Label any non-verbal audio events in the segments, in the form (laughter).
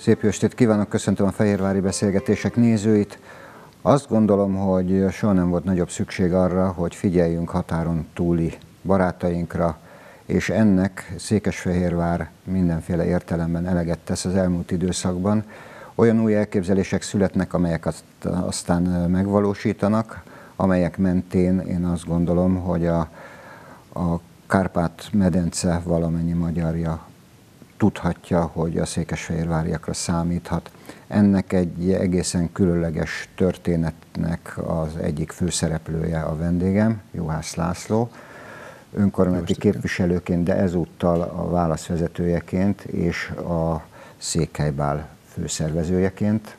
Szép estét kívánok, köszöntöm a Fehérvári Beszélgetések nézőit. Azt gondolom, hogy soha nem volt nagyobb szükség arra, hogy figyeljünk határon túli barátainkra, és ennek Székesfehérvár mindenféle értelemben eleget tesz az elmúlt időszakban. Olyan új elképzelések születnek, amelyek aztán megvalósítanak, amelyek mentén én azt gondolom, hogy a, a Kárpát-medence valamennyi magyarja tudhatja, hogy a székesfehérváriakra számíthat. Ennek egy egészen különleges történetnek az egyik főszereplője a vendégem, Juhász László, önkormányzati képviselőként, de ezúttal a válaszvezetőjeként és a Székelybál főszervezőjeként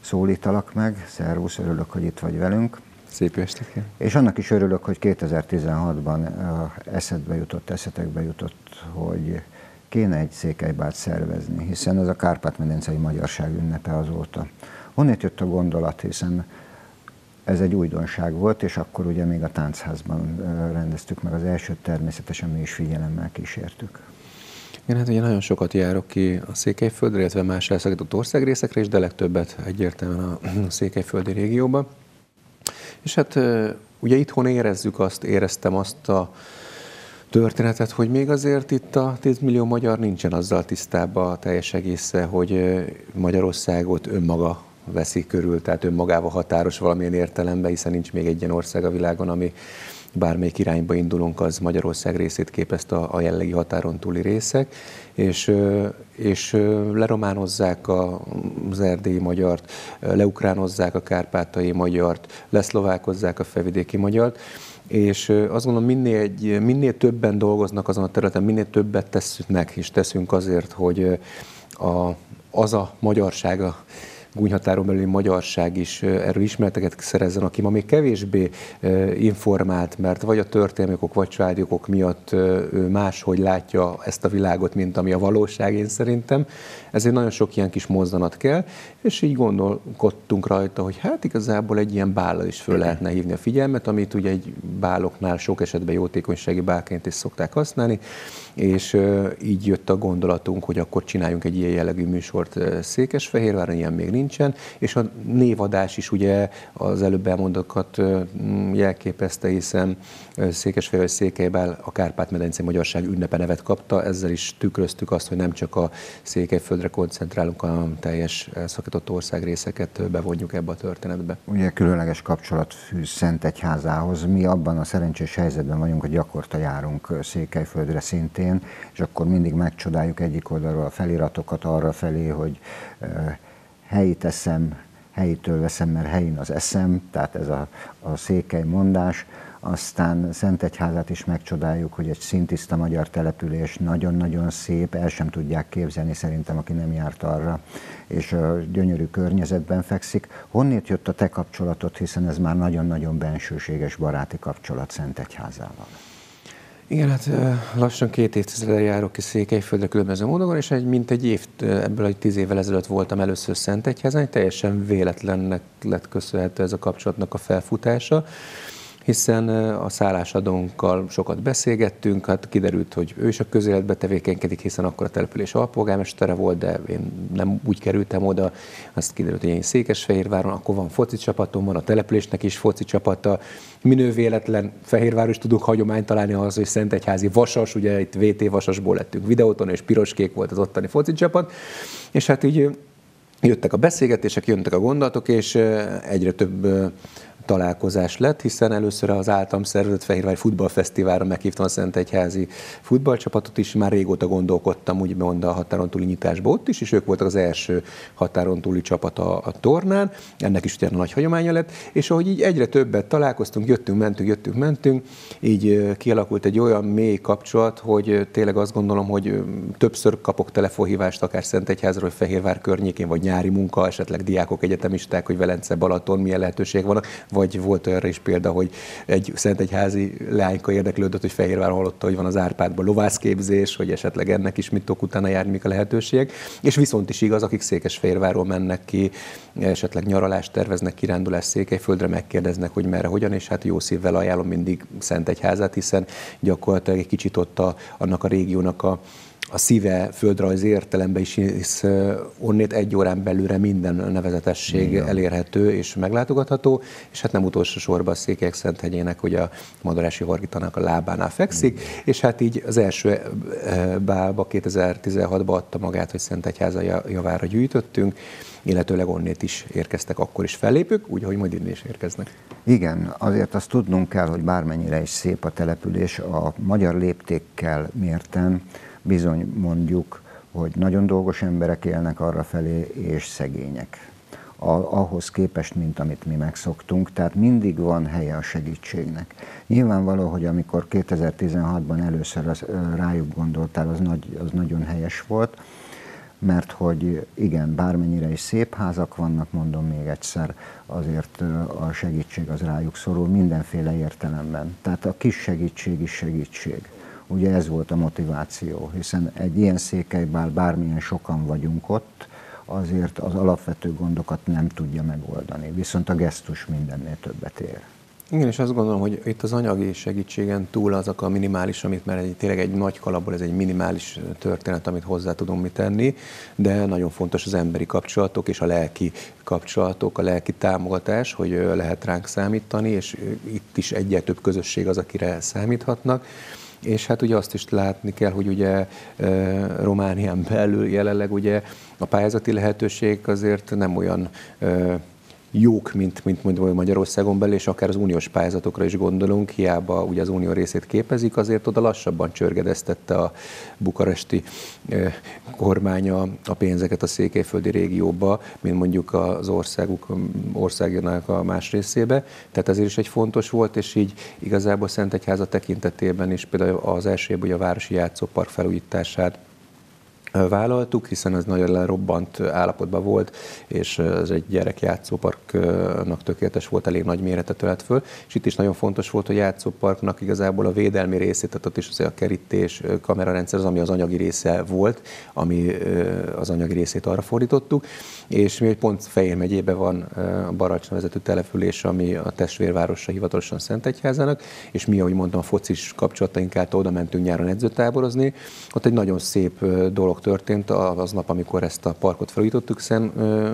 szólítalak meg. Szervusz, örülök, hogy itt vagy velünk. Szép estét És annak is örülök, hogy 2016-ban eszedbe jutott, eszetekbe jutott, hogy kéne egy székelybát szervezni, hiszen ez a Kárpát-medencei magyarság ünnepe azóta. Honnét jött a gondolat, hiszen ez egy újdonság volt, és akkor ugye még a táncházban rendeztük meg az elsőt, természetesen mi is figyelemmel kísértük. Én hát ugye nagyon sokat járok ki a Székelyföldre, illetve más elszakított országrészekre is, de legtöbbet egyértelműen a (clears throat) Székelyföldi régióba. És hát ugye itthon érezzük azt, éreztem azt a történetet, hogy még azért itt a 10 millió magyar nincsen azzal tisztában a teljes egésze, hogy Magyarországot önmaga veszi körül, tehát önmagával határos valamilyen értelemben, hiszen nincs még egy ilyen ország a világon, ami bármelyik irányba indulunk, az Magyarország részét képezte a, a jellegi határon túli részek, és, és lerománozzák az erdélyi magyart, leukránozzák a kárpátai magyart, leszlovákozzák a felvidéki magyart, és azt gondolom, minél, egy, minél többen dolgoznak azon a területen, minél többet teszünk és teszünk azért, hogy a, az a magyarsága gúnyhatáron belüli magyarság is erről ismereteket szerezzen, aki ma még kevésbé informált, mert vagy a történelmi okok, vagy családi okok miatt ő máshogy látja ezt a világot, mint ami a valóság, én szerintem. Ezért nagyon sok ilyen kis mozzanat kell, és így gondolkodtunk rajta, hogy hát igazából egy ilyen bállal is föl lehetne hívni a figyelmet, amit ugye egy báloknál sok esetben jótékonysági bálként is szokták használni, és így jött a gondolatunk, hogy akkor csináljunk egy ilyen jellegű műsort Székesfehérváron, ilyen még nincsen, és a névadás is ugye az előbb elmondottakat jelképezte, hiszen Székesfehérvár Székelybál a Kárpát-medence Magyarság ünnepe nevet kapta, ezzel is tükröztük azt, hogy nem csak a Székelyföldre koncentrálunk, hanem teljes szakított országrészeket bevonjuk ebbe a történetbe. Ugye különleges kapcsolat fűz Szentegyházához. Mi abban a szerencsés helyzetben vagyunk, hogy gyakorta járunk Székelyföldre szintén, és akkor mindig megcsodáljuk egyik oldalról a feliratokat arra felé, hogy helyi teszem, helyitől veszem, mert helyén az eszem, tehát ez a, a székely mondás. Aztán Szentegyházát is megcsodáljuk, hogy egy szintiszta magyar település, nagyon-nagyon szép, el sem tudják képzelni szerintem, aki nem járt arra, és a gyönyörű környezetben fekszik. Honnét jött a te kapcsolatot, hiszen ez már nagyon-nagyon bensőséges baráti kapcsolat Szentegyházával? Igen, hát lassan két évtizedre járok ki Székelyföldre különböző módon, és egy, mint egy év, ebből egy tíz évvel ezelőtt voltam először Szentegyházen, teljesen véletlennek lett köszönhető ez a kapcsolatnak a felfutása hiszen a szállásadónkkal sokat beszélgettünk, hát kiderült, hogy ő is a közéletbe tevékenykedik, hiszen akkor a település alpolgármestere volt, de én nem úgy kerültem oda, azt kiderült, hogy én Székesfehérváron, akkor van foci csapatom, van a településnek is foci csapata, minő véletlen Fehérváron is tudunk hagyományt találni az, hogy Szentegyházi Vasas, ugye itt VT Vasasból lettünk videóton, és piroskék volt az ottani foci csapat, és hát így jöttek a beszélgetések, jöttek a gondolatok, és egyre több találkozás lett, hiszen először az általam szervezett Fehérvár Futballfesztiválra meghívtam a Szentegyházi futballcsapatot is, már régóta gondolkodtam úgy mond a határon túli nyitásba ott is, és ők voltak az első határon túli csapat a, a tornán, ennek is utána nagy hagyománya lett, és ahogy így egyre többet találkoztunk, jöttünk, mentünk, jöttünk, mentünk, így kialakult egy olyan mély kapcsolat, hogy tényleg azt gondolom, hogy többször kapok telefonhívást akár Szentegyházról, Fehérvár környékén, vagy nyári munka, esetleg diákok, egyetemisták, hogy Velence, Balaton, milyen lehetőség van vagy volt olyan is példa, hogy egy szentegyházi leányka érdeklődött, hogy Fehérvár hallotta, hogy van az Árpádban lovászképzés, hogy esetleg ennek is mit tudok utána járni, mik a lehetőségek. És viszont is igaz, akik Székesfehérvárról mennek ki, esetleg nyaralást terveznek, kirándulás Székelyföldre, megkérdeznek, hogy merre, hogyan, és hát jó szívvel ajánlom mindig Szentegyházát, hiszen gyakorlatilag egy kicsit ott a, annak a régiónak a a szíve földrajzi értelemben is, hisz onnét egy órán belőle minden nevezetesség Igen. elérhető és meglátogatható, és hát nem utolsó sorban a Székelyek Szenthegyének, hogy a Madarási Horgitanak a lábánál fekszik, Igen. és hát így az első bálba 2016-ban adta magát, hogy Szentegyháza javára gyűjtöttünk, illetőleg onnét is érkeztek akkor is fellépők, úgy, ahogy majd is érkeznek. Igen, azért azt tudnunk kell, hogy bármennyire is szép a település, a magyar léptékkel mérten bizony mondjuk, hogy nagyon dolgos emberek élnek arra felé, és szegények. Ahhoz képest, mint amit mi megszoktunk, tehát mindig van helye a segítségnek. Nyilvánvaló, hogy amikor 2016-ban először az, rájuk gondoltál, az, nagy, az nagyon helyes volt, mert hogy igen, bármennyire is szép házak vannak, mondom még egyszer, azért a segítség az rájuk szorul mindenféle értelemben. Tehát a kis segítség is segítség. Ugye ez volt a motiváció, hiszen egy ilyen székelybál bármilyen sokan vagyunk ott, azért az alapvető gondokat nem tudja megoldani, viszont a gesztus mindennél többet ér. Igen, és azt gondolom, hogy itt az anyagi segítségen túl azok a minimális, amit már egy, tényleg egy nagy kalapból, ez egy minimális történet, amit hozzá tudunk mi tenni, de nagyon fontos az emberi kapcsolatok és a lelki kapcsolatok, a lelki támogatás, hogy lehet ránk számítani, és itt is egyre több közösség az, akire számíthatnak. És hát ugye azt is látni kell, hogy ugye Románián belül jelenleg ugye a pályázati lehetőség azért nem olyan jók, mint, mint mondjuk Magyarországon belül, és akár az uniós pályázatokra is gondolunk, hiába ugye az unió részét képezik, azért oda lassabban csörgedeztette a bukaresti kormánya a pénzeket a székelyföldi régióba, mint mondjuk az országuk, országjának a más részébe. Tehát ezért is egy fontos volt, és így igazából Szentegyháza tekintetében is például az első hogy a városi játszópark felújítását vállaltuk, hiszen ez nagyon lerobbant állapotban volt, és ez egy gyerekjátszóparknak tökéletes volt, elég nagy méretet ölt föl, és itt is nagyon fontos volt, hogy játszóparknak igazából a védelmi részét, tehát ott is az a kerítés, kamerarendszer az, ami az anyagi része volt, ami az anyagi részét arra fordítottuk, és mi egy pont Fejér megyében van a Baracs nevezetű település, ami a testvérvárosa hivatalosan Szentegyházának, és mi, ahogy mondtam, a focis kapcsolataink oda mentünk nyáron edzőtáborozni, ott egy nagyon szép dolog történt aznap, amikor ezt a parkot felújítottuk, hiszen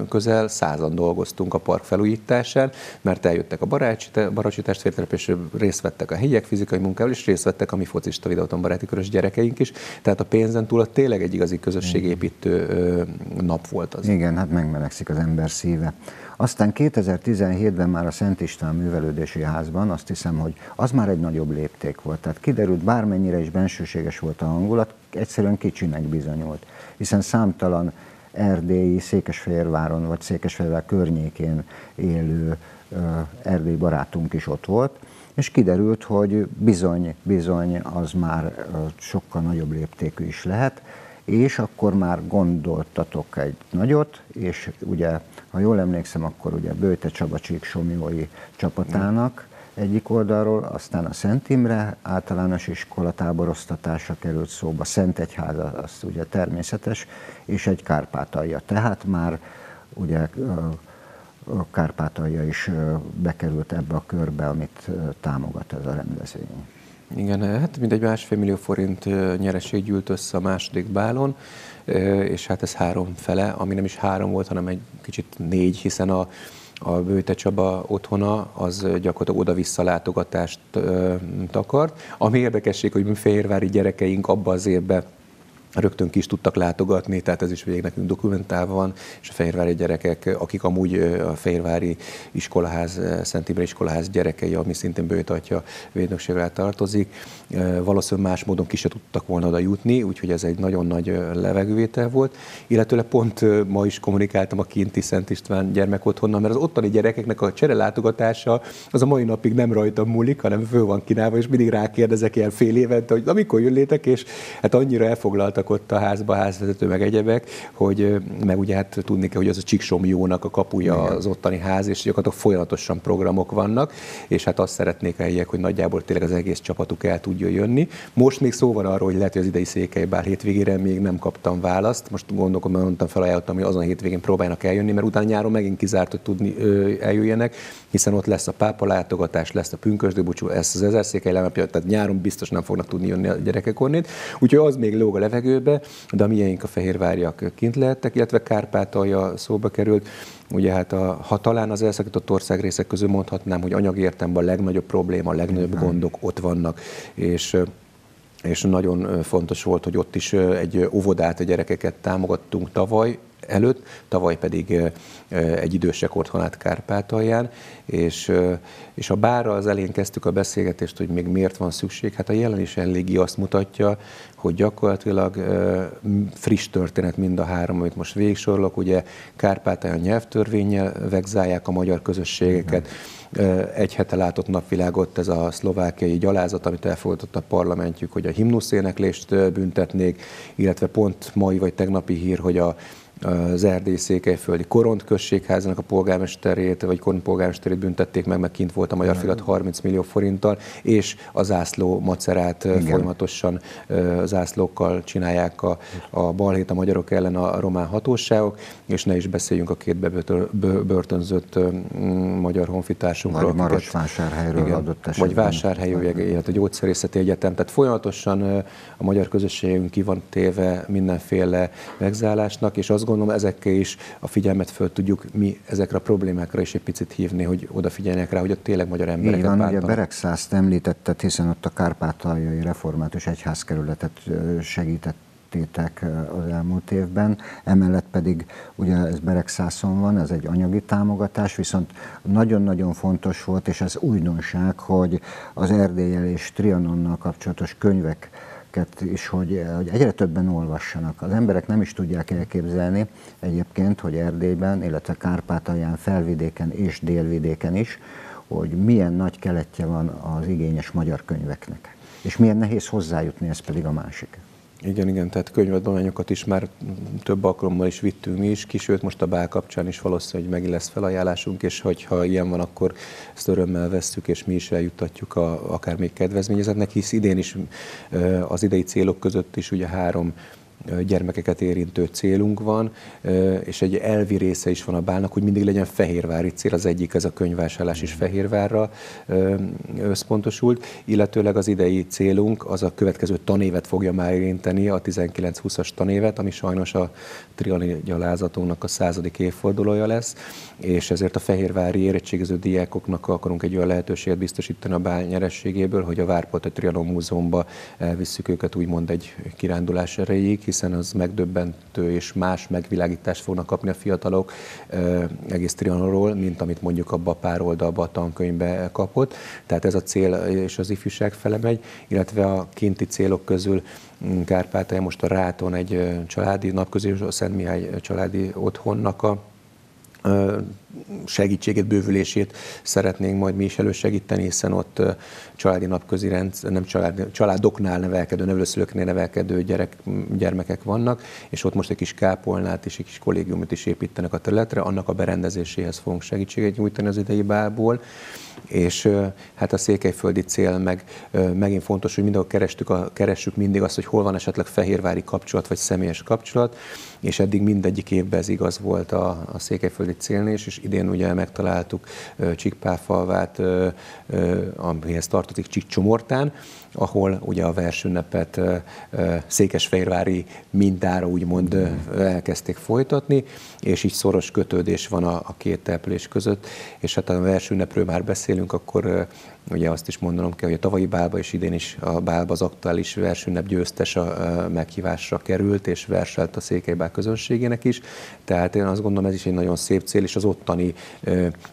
közel százan dolgoztunk a park felújításán, mert eljöttek a Barácsi, Baracsi testvértelep, és részt vettek a helyiek fizikai munkával, és részt vettek a mi focista videóton baráti körös gyerekeink is. Tehát a pénzen túl a tényleg egy igazi közösségépítő nap volt az. Igen, hát megmelegszik az ember szíve. Aztán 2017-ben már a Szent István művelődési házban azt hiszem, hogy az már egy nagyobb lépték volt. Tehát kiderült, bármennyire is bensőséges volt a hangulat, egyszerűen kicsinek bizonyult. Hiszen számtalan erdélyi, Székesfehérváron vagy Székesfehérvár környékén élő erdélyi barátunk is ott volt, és kiderült, hogy bizony, bizony az már sokkal nagyobb léptékű is lehet, és akkor már gondoltatok egy nagyot, és ugye, ha jól emlékszem, akkor ugye Bőte Csaba Csík csapatának egyik oldalról, aztán a Szent Imre általános iskola táboroztatása került szóba, Szentegyháza, az ugye természetes, és egy Kárpátalja. Tehát már ugye a Kárpátalja is bekerült ebbe a körbe, amit támogat ez a rendezvény. Igen, hát mindegy másfél millió forint nyereség gyűlt össze a második bálon, és hát ez három fele, ami nem is három volt, hanem egy kicsit négy, hiszen a, a Bőte Csaba otthona az gyakorlatilag oda-vissza látogatást takart. Ami érdekesség, hogy mi fehérvári gyerekeink abban az évben rögtön ki is tudtak látogatni, tehát ez is végig nekünk dokumentálva van, és a fehérvári gyerekek, akik amúgy a fehérvári iskolaház, Szent Imre iskolaház gyerekei, ami szintén bőtatja védnökségre tartozik, valószínűleg más módon ki se tudtak volna oda jutni, úgyhogy ez egy nagyon nagy levegővétel volt. Illetőleg pont ma is kommunikáltam a kinti Szent István gyermekotthonnal, mert az ottani gyerekeknek a csere látogatása az a mai napig nem rajta múlik, hanem föl van kínálva, és mindig rákérdezek ilyen fél évente, hogy amikor jönnétek, és hát annyira elfoglaltak voltak ott a házba, a házvezető, meg egyebek, hogy meg ugye hát tudni kell, hogy az a Csíksomjónak a kapuja Igen. az ottani ház, és gyakorlatilag folyamatosan programok vannak, és hát azt szeretnék helyiek, hogy nagyjából tényleg az egész csapatuk el tudjon jönni. Most még szó van arról, hogy lehet, hogy az idei székelybár hétvégére még nem kaptam választ. Most gondolom, hogy mondtam, felajánlottam, hogy azon a hétvégén próbálnak eljönni, mert utána nyáron megint kizárt, hogy tudni ö, eljöjjenek, hiszen ott lesz a pápa látogatás, lesz a pünkösdőbúcsú, ez az ezer székely tehát nyáron biztos nem fognak tudni jönni a gyerekek onnét. Úgyhogy az még lóg a levegő levegőbe, de a miénk a fehérváriak kint lehettek, illetve Kárpátalja szóba került. Ugye hát a, ha talán az elszakított országrészek közül mondhatnám, hogy anyagértemben a legnagyobb probléma, a legnagyobb gondok ott vannak, és és nagyon fontos volt, hogy ott is egy óvodát, a gyerekeket támogattunk tavaly, előtt, tavaly pedig egy idősek otthonát Kárpátalján, és, és a bárra az elén kezdtük a beszélgetést, hogy még miért van szükség, hát a jelenés eléggé azt mutatja, hogy gyakorlatilag friss történet mind a három, amit most végsorolok, ugye Kárpátalján nyelvtörvényel vegzálják a magyar közösségeket, egy hete látott napvilágot ez a szlovákiai gyalázat, amit elfogadott a parlamentjük, hogy a himnuszéneklést büntetnék, illetve pont mai vagy tegnapi hír, hogy a az Erdély Székelyföldi Koront községházának a polgármesterét, vagy Koront polgármesterét büntették meg, meg kint volt a Magyar Filat 30 millió forinttal, és a zászló macerát Igen. folyamatosan zászlókkal csinálják a, a balhét a magyarok ellen a román hatóságok, és ne is beszéljünk a két bebörtönzött magyar honfitársunkról. Vagy Marosvásárhelyről igen, adott esetben. Vagy Vásárhelyről, illetve gyógyszerészeti egyetem. Tehát folyamatosan a magyar közösségünk ki van téve mindenféle megzálásnak, és azt gondolom ezekkel is a figyelmet föl tudjuk mi ezekre a problémákra is egy picit hívni, hogy odafigyeljenek rá, hogy ott tényleg magyar embereket Így van, ugye Beregszászt említetted, hiszen ott a kárpátaljai református egyházkerületet segített tettétek az elmúlt évben, emellett pedig ugye ez Beregszászon van, ez egy anyagi támogatás, viszont nagyon-nagyon fontos volt, és ez újdonság, hogy az Erdélyel és Trianonnal kapcsolatos könyvek is, hogy, hogy egyre többen olvassanak. Az emberek nem is tudják elképzelni egyébként, hogy Erdélyben, illetve Kárpátalján, felvidéken és délvidéken is, hogy milyen nagy keletje van az igényes magyar könyveknek. És milyen nehéz hozzájutni, ez pedig a másik. Igen, igen, tehát könyvadományokat is már több alkalommal is vittünk mi is ki, sőt most a bál kapcsán is valószínűleg hogy megint lesz felajánlásunk, és hogyha ilyen van, akkor ezt örömmel vesszük, és mi is eljuttatjuk a, akár még kedvezményezetnek, hisz idén is az idei célok között is ugye három gyermekeket érintő célunk van, és egy elvi része is van a bálnak, hogy mindig legyen fehérvári cél, az egyik ez a könyvvásárlás is Fehérvárra összpontosult, illetőleg az idei célunk az a következő tanévet fogja már érinteni, a 19-20-as tanévet, ami sajnos a triani gyalázatunknak a századik évfordulója lesz, és ezért a fehérvári érettségiző diákoknak akarunk egy olyan lehetőséget biztosítani a bál nyerességéből, hogy a Várpolta Trianon Múzeumba elvisszük őket úgymond egy kirándulás erejéig, hiszen az megdöbbentő és más megvilágítást fognak kapni a fiatalok egész Trianonról, mint amit mondjuk abba a pár oldalba a tankönyvbe kapott. Tehát ez a cél és az ifjúság fele megy, illetve a kinti célok közül mm, Kárpátalja most a Ráton egy családi napközi, a Szent Mihály családi otthonnak a segítséget, bővülését szeretnénk majd mi is elősegíteni, hiszen ott családi napközi rendszer, nem család, családoknál nevelkedő, nevelőszülőknél nevelkedő gyerek, gyermekek vannak, és ott most egy kis kápolnát és egy kis kollégiumot is építenek a területre, annak a berendezéséhez fogunk segítséget nyújtani az idei bából, és hát a székelyföldi cél meg megint fontos, hogy mindenhol kerestük a, keressük mindig azt, hogy hol van esetleg fehérvári kapcsolat vagy személyes kapcsolat, és eddig mindegyik évben ez igaz volt a, a székelyföldi célnél, és idén ugye megtaláltuk Csíkpáfalvát, amihez tartozik Csíkcsomortán, ahol ugye a versünnepet székesfehérvári mintára úgymond elkezdték folytatni, és így szoros kötődés van a, két település között, és hát a versünnepről már beszélünk, akkor Ugye azt is mondanom kell, hogy a tavalyi bálba és idén is a bálba az aktuális versünnep győztes a meghívásra került, és verselt a Székelybál közönségének is. Tehát én azt gondolom, ez is egy nagyon szép cél, és az ottani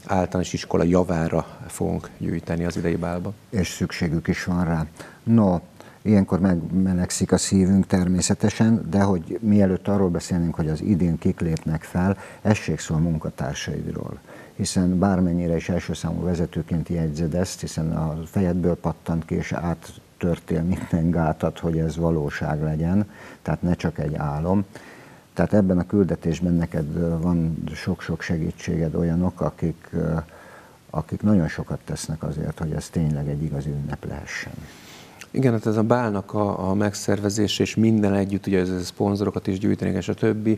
általános iskola javára fogunk gyűjteni az idei bálba. És szükségük is van rá. No, Ilyenkor megmelegszik a szívünk természetesen, de hogy mielőtt arról beszélnénk, hogy az idén kik lépnek fel, essék szó a munkatársaidról hiszen bármennyire is első számú vezetőként jegyzed ezt, hiszen a fejedből pattant ki, és áttörtél minden gátat, hogy ez valóság legyen, tehát ne csak egy álom. Tehát ebben a küldetésben neked van sok-sok segítséged, olyanok, akik, akik nagyon sokat tesznek azért, hogy ez tényleg egy igazi ünnep lehessen. Igen, hát ez a bálnak a, a megszervezés és minden együtt, ugye ez a szponzorokat is gyűjtenék, és a többi,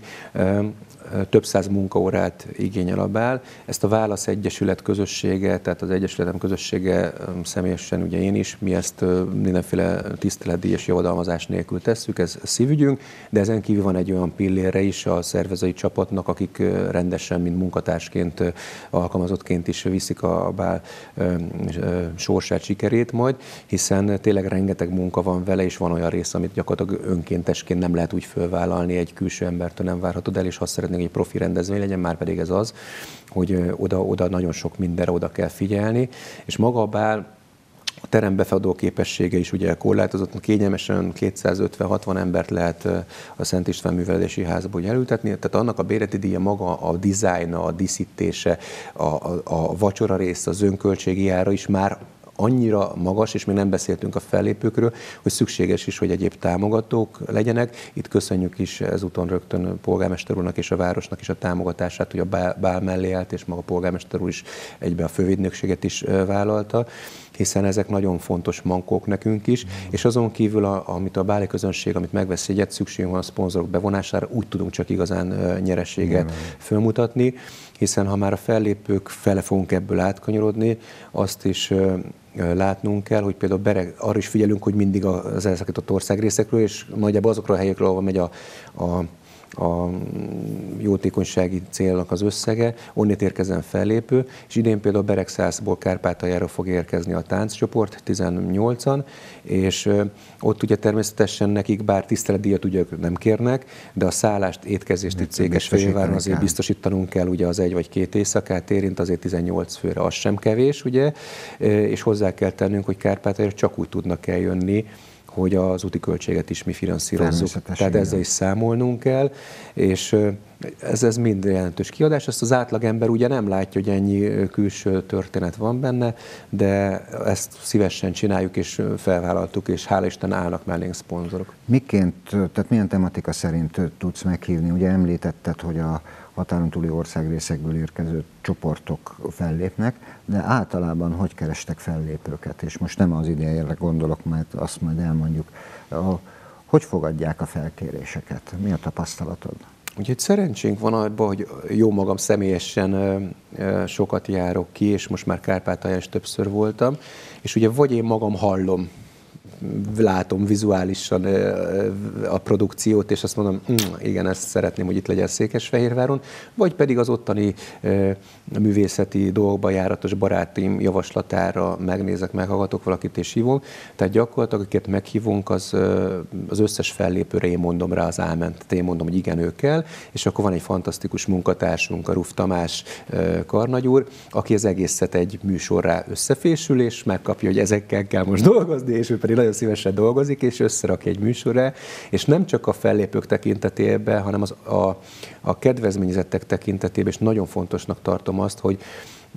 több száz munkaórát igényel a bál. Ezt a Válasz Egyesület közössége, tehát az Egyesületem közössége személyesen, ugye én is, mi ezt mindenféle tiszteletdíjas javadalmazás nélkül tesszük, ez szívügyünk, de ezen kívül van egy olyan pillére is a szervezői csapatnak, akik rendesen, mint munkatársként, alkalmazottként is viszik a bál sorsát, sikerét majd, hiszen tényleg rengeteg munka van vele, és van olyan rész, amit gyakorlatilag önkéntesként nem lehet úgy fölvállalni egy külső embertől nem várhatod el, és ha szeretnénk egy profi rendezvény legyen, már pedig ez az, hogy oda, oda nagyon sok mindenre oda kell figyelni, és maga a bál a terem befogadó képessége is ugye korlátozott, kényelmesen 250-60 embert lehet a Szent István Művelési Házba elültetni, tehát annak a béreti díja maga a dizájna, a díszítése, a, a, a vacsora rész, az önköltségi ára is már annyira magas, és még nem beszéltünk a fellépőkről, hogy szükséges is, hogy egyéb támogatók legyenek. Itt köszönjük is ezúton rögtön a polgármester úrnak és a városnak is a támogatását, hogy a bál mellé állt, és maga a polgármester úr is egybe a fővédnökséget is vállalta hiszen ezek nagyon fontos mankók nekünk is, mm. és azon kívül, a, amit a báli közönség, amit megvesz egyet, szükségünk van a szponzorok bevonására, úgy tudunk csak igazán nyereséget mm. fölmutatni, hiszen ha már a fellépők fele fogunk ebből átkanyarodni, azt is látnunk kell, hogy például bereg, arra is figyelünk, hogy mindig az elszakított országrészekről, és nagyjából azokról a helyekről, ahol megy a, a a jótékonysági célnak az összege, onnét érkezzen fellépő, és idén például Beregszászból Kárpátaljára fog érkezni a tánccsoport, 18-an, és ott ugye természetesen nekik bár tiszteletdíjat ugye nem kérnek, de a szállást, étkezést itt céges főváron azért biztosítanunk kell ugye az egy vagy két éjszakát érint, azért 18 főre az sem kevés, ugye, és hozzá kell tennünk, hogy Kárpátaljára csak úgy tudnak eljönni, hogy az úti költséget is mi finanszírozzuk. Tehát ezzel is számolnunk kell, és ez, ez mind jelentős kiadás. Ezt az átlagember ugye nem látja, hogy ennyi külső történet van benne, de ezt szívesen csináljuk, és felvállaltuk, és hála Isten állnak mellénk szponzorok. Miként, tehát milyen tematika szerint tudsz meghívni? Ugye említetted, hogy a határon túli országrészekből érkező csoportok fellépnek, de általában hogy kerestek fellépőket? És most nem az idejére gondolok, mert azt majd elmondjuk. Hogy fogadják a felkéréseket? Mi a tapasztalatod? Úgyhogy szerencsénk van abban, hogy jó magam személyesen sokat járok ki, és most már Kárpátalján is többször voltam, és ugye vagy én magam hallom látom vizuálisan a produkciót, és azt mondom, hm, igen, ezt szeretném, hogy itt legyen Székesfehérváron, vagy pedig az ottani művészeti dolgokba járatos barátim javaslatára megnézek, meghallgatok valakit és hívom. Tehát gyakorlatilag, akiket meghívunk, az, az összes fellépőre én mondom rá az áment, én mondom, hogy igen, ő kell, és akkor van egy fantasztikus munkatársunk, a Ruf Tamás karnagyúr, aki az egészet egy műsorra összefésül, és megkapja, hogy ezekkel kell most dolgozni, és ő pedig nagyon szívesen dolgozik, és összerakja egy műsorra, és nem csak a fellépők tekintetében, hanem az, a, a kedvezményezettek tekintetében, és nagyon fontosnak tartom azt, hogy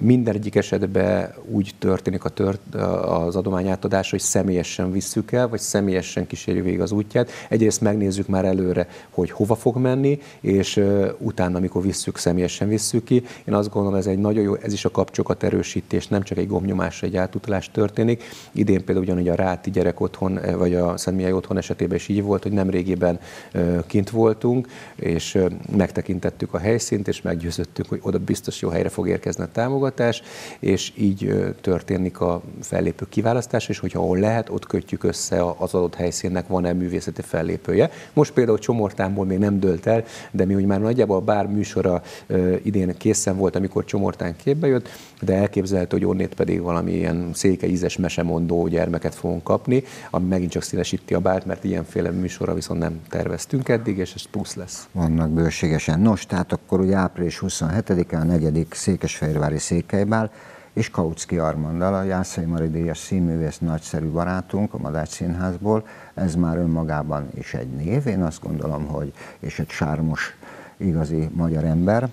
minden egyik esetben úgy történik a tört, az adományátadás, hogy személyesen visszük el, vagy személyesen kísérjük végig az útját. Egyrészt megnézzük már előre, hogy hova fog menni, és utána, amikor visszük, személyesen visszük ki. Én azt gondolom, ez egy nagyon jó, ez is a kapcsokat erősítés, nem csak egy gombnyomásra, egy átutalás történik. Idén például ugyanúgy a Ráti gyerek otthon, vagy a Szentmihály otthon esetében is így volt, hogy nem régiben kint voltunk, és megtekintettük a helyszínt, és meggyőzöttünk, hogy oda biztos jó helyre fog érkezni a támogatás támogatás, és így történik a fellépő kiválasztás, és hogyha ahol lehet, ott kötjük össze az adott helyszínnek van-e művészeti fellépője. Most például Csomortánból még nem dölt el, de mi úgy már nagyjából bár műsora idén készen volt, amikor Csomortán képbe jött, de elképzelhető, hogy onnét pedig valami ilyen széke ízes mesemondó gyermeket fogunk kapni, ami megint csak szélesíti a bárt, mert ilyenféle műsorra viszont nem terveztünk eddig, és ez plusz lesz. Vannak bőségesen. Nos, tehát akkor ugye április 27-e a negyedik Székesfehérvári Székelybál, és Kautsky Armandal, a Jászai Mari Díjas színművész nagyszerű barátunk a Madács Színházból. Ez már önmagában is egy név, én azt gondolom, hogy és egy sármos, igazi magyar ember.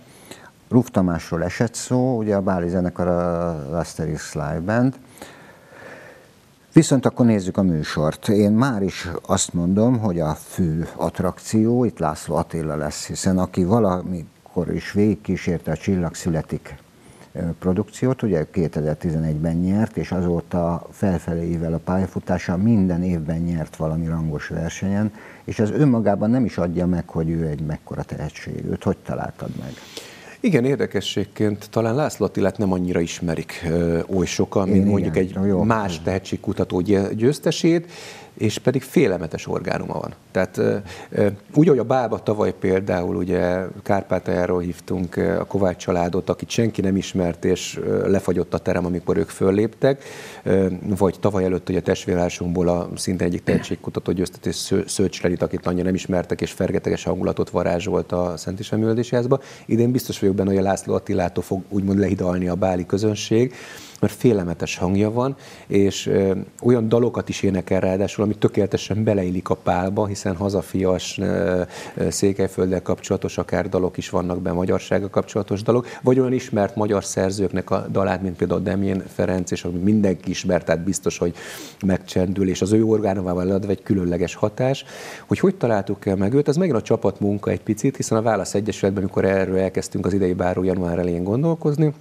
Ruf Tamásról esett szó, ugye a Báli zenekar a Asterix Live Band, Viszont akkor nézzük a műsort. Én már is azt mondom, hogy a fő attrakció itt László Attila lesz, hiszen aki valamikor is végigkísérte a Csillag születik produkciót, ugye 2011-ben nyert, és azóta felfelével a pályafutása minden évben nyert valami rangos versenyen, és ez önmagában nem is adja meg, hogy ő egy mekkora tehetség. Őt hogy találtad meg? Igen, érdekességként talán László Attilát nem annyira ismerik ö, oly sokan, mint Én mondjuk igen, egy jó. más tehetségkutató győztesét, és pedig félelmetes orgánuma van. Tehát úgy, ahogy a Bába tavaly például, ugye Kárpátaljáról hívtunk a Kovács családot, akit senki nem ismert, és lefagyott a terem, amikor ők fölléptek, vagy tavaly előtt ugye a testvérhásunkból a szinte egyik tehetségkutató győztetés Szőcs Lelit, akit annyira nem ismertek, és fergeteges hangulatot varázsolt a Szent Isemüldésjázba. Idén biztos vagyok benne, hogy a László Attilától fog úgymond lehidalni a báli közönség, mert félelmetes hangja van, és ö, olyan dalokat is énekel ráadásul, ami tökéletesen beleillik a pálba, hiszen hazafias, ö, ö, székelyfölddel kapcsolatos akár dalok is vannak be, magyarsággal kapcsolatos dalok, vagy olyan ismert magyar szerzőknek a dalát, mint például Demjén Ferenc, és ami mindenki ismert, tehát biztos, hogy megcsendül, és az ő orgánumával adva egy különleges hatás. Hogy hogy találtuk el meg őt, ez megint a csapatmunka egy picit, hiszen a Válasz Egyesületben, amikor erről elkezdtünk az idei báró január elején gondolkozni,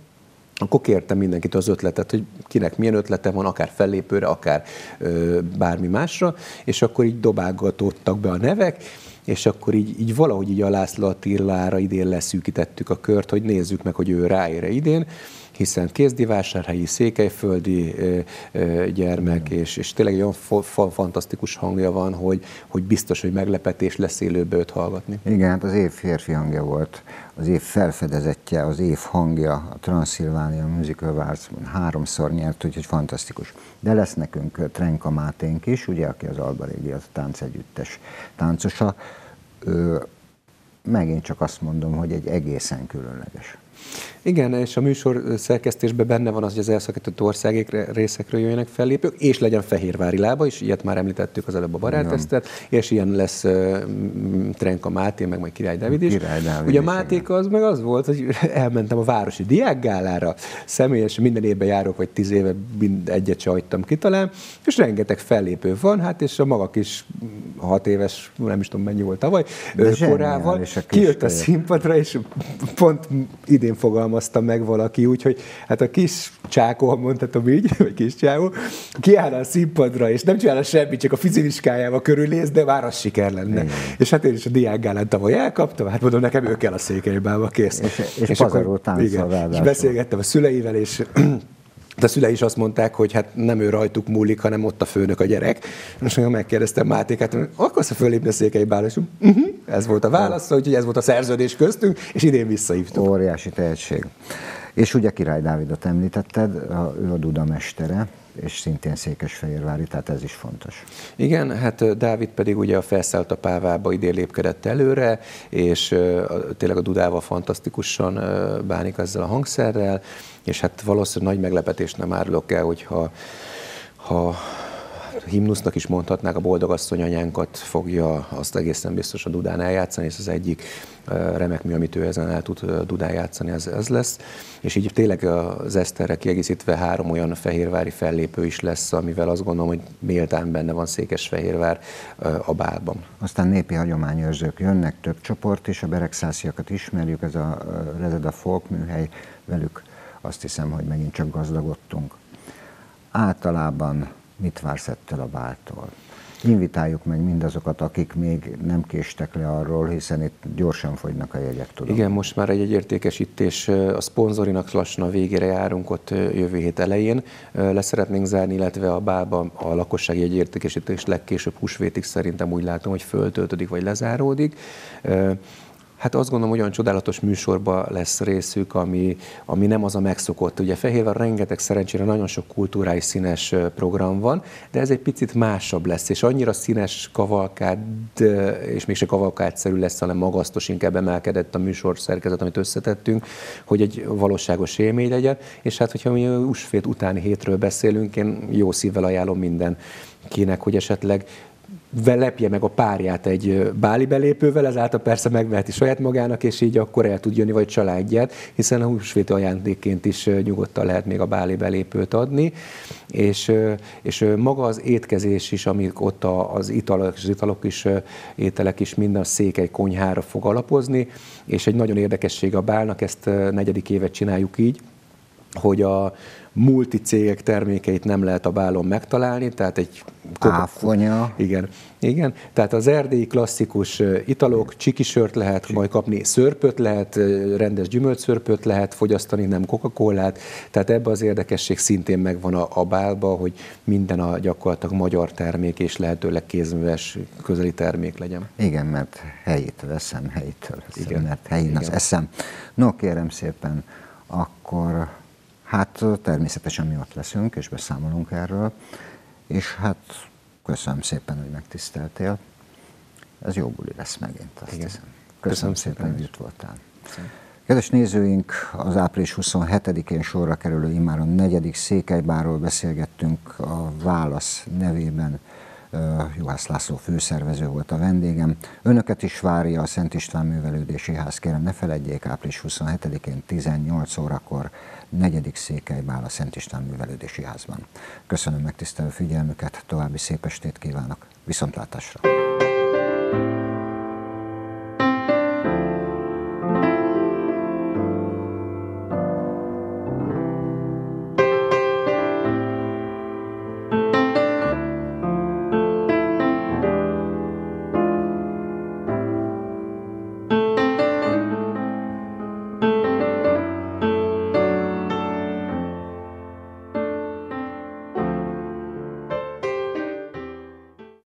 akkor kértem mindenkit az ötletet, hogy kinek milyen ötlete van, akár fellépőre, akár ö, bármi másra, és akkor így dobálgatottak be a nevek, és akkor így, így valahogy így a László Attilára idén leszűkítettük a kört, hogy nézzük meg, hogy ő ráére idén, hiszen kézdivásárhelyi, székelyföldi gyermek, és, és tényleg olyan fa, fa, fantasztikus hangja van, hogy, hogy biztos, hogy meglepetés lesz élőbe őt hallgatni. Igen, hát az év férfi hangja volt, az év felfedezetje, az év hangja, a Transylvania Musical Awards háromszor nyert, úgyhogy fantasztikus. De lesz nekünk Trenka Máténk is, ugye, aki az Alba Régia táncegyüttes táncosa. Ő, megint csak azt mondom, hogy egy egészen különleges. Igen, és a műsor szerkesztésben benne van az, hogy az elszakított országék részekről jöjjenek fellépők, és legyen Fehérvári lába is, ilyet már említettük az előbb a barátesztet, és ilyen lesz uh, Trenka Máté, meg majd Király Dávid is. Király Dávid Ugye a Máték az meg az volt, hogy (laughs) elmentem a városi diákgálára, személyesen minden évben járok, vagy tíz éve mind egyet se hagytam ki talán, és rengeteg fellépő van, hát és a maga kis hat éves, nem is tudom mennyi volt tavaly, korával, kijött a színpadra, és pont idén fogalmazta meg valaki úgy, hogy hát a kis csákó, mondhatom így, (laughs) vagy kis csákó, kiáll a színpadra, és nem csinál semmit, csak a fizimiskájával körülnéz, de már az siker lenne. Igen. És hát én is a diákgálán tavaly elkaptam, hát mondom, nekem ő kell a székelybába, kész. És, és, és akkor, igen, és beszélgettem a szüleivel, és a szülei is azt mondták, hogy hát nem ő rajtuk múlik, hanem ott a főnök a gyerek. És akkor megkérdeztem Mátékát, akarsz-e fölépni a székely bálás? Uh-huh. Ez volt a válasz, úgyhogy ez volt a szerződés köztünk, és idén visszahívtuk. Óriási tehetség. És ugye Király Dávidot említetted, ő a Duda mestere, és szintén Székesfehérvári, tehát ez is fontos. Igen, hát Dávid pedig ugye a felszállt a pávába idén lépkedett előre, és tényleg a Dudával fantasztikusan bánik ezzel a hangszerrel, és hát valószínűleg nagy meglepetés nem árulok el, hogyha ha himnusznak is mondhatnák, a boldogasszony anyánkat fogja azt egészen biztos a Dudán eljátszani, és az egyik remek mű, amit ő ezen el tud Dudán játszani, ez, ez lesz. És így tényleg az Eszterre kiegészítve három olyan fehérvári fellépő is lesz, amivel azt gondolom, hogy méltán benne van Székesfehérvár a bálban. Aztán népi hagyományőrzők jönnek, több csoport is, a beregszásziakat ismerjük, ez a Rezeda Folk műhely, velük azt hiszem, hogy megint csak gazdagodtunk. Általában mit vársz ettől a báltól? Invitáljuk meg mindazokat, akik még nem késtek le arról, hiszen itt gyorsan fogynak a jegyek, tudom. Igen, most már egy egyértékesítés, a szponzorinak lassan a végére járunk ott jövő hét elején. Le szeretnénk zárni, illetve a bálba a lakossági egyértékesítés legkésőbb húsvétig szerintem úgy látom, hogy föltöltődik vagy lezáródik. Hát azt gondolom, olyan csodálatos műsorba lesz részük, ami, ami nem az a megszokott. Ugye Fehérvár rengeteg szerencsére nagyon sok kulturális színes program van, de ez egy picit másabb lesz, és annyira színes kavalkád, és mégse kavalkádszerű lesz, hanem magasztos, inkább emelkedett a műsor szerkezet, amit összetettünk, hogy egy valóságos élmény legyen. És hát, hogyha mi úsfét utáni hétről beszélünk, én jó szívvel ajánlom minden kinek, hogy esetleg lepje meg a párját egy báli belépővel, ezáltal persze megveheti saját magának, és így akkor el tud jönni, vagy családját, hiszen a húsvéti ajándékként is nyugodtan lehet még a báli belépőt adni, és, és maga az étkezés is, amik ott az italok, az italok is, ételek is minden a székely konyhára fog alapozni, és egy nagyon érdekesség a bálnak, ezt negyedik évet csináljuk így, hogy a multicégek termékeit nem lehet a bálon megtalálni, tehát egy Áfonya. Igen, igen. Tehát az erdélyi klasszikus italok, csikisört lehet majd kapni, szörpöt lehet, rendes gyümölcszörpöt lehet fogyasztani, nem coca Tehát ebbe az érdekesség szintén megvan a, a bálba, hogy minden a gyakorlatilag magyar termék és lehetőleg kézműves közeli termék legyen. Igen, mert helyét veszem, helyitől veszem, Igen. mert helyén Igen. az eszem. No, kérem szépen, akkor Hát természetesen mi ott leszünk, és beszámolunk erről, és hát köszönöm szépen, hogy megtiszteltél. Ez jó buli lesz megint, azt Igen. hiszem. Köszönöm, köszönöm szépen, szépen, hogy itt voltál. Köszönöm. Kedves nézőink, az április 27-én sorra kerülő immáron negyedik Székelybáról beszélgettünk a Válasz nevében Juhász László főszervező volt a vendégem. Önöket is várja a Szent István Művelődési Ház, kérem ne feledjék, április 27-én 18 órakor negyedik Székelybál a Szent István Művelődési Házban. Köszönöm megtisztelő figyelmüket, további szép estét kívánok, viszontlátásra!